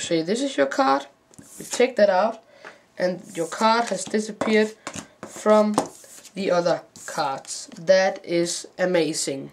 say this is your card. You take that out, and your card has disappeared from the other cards. That is amazing.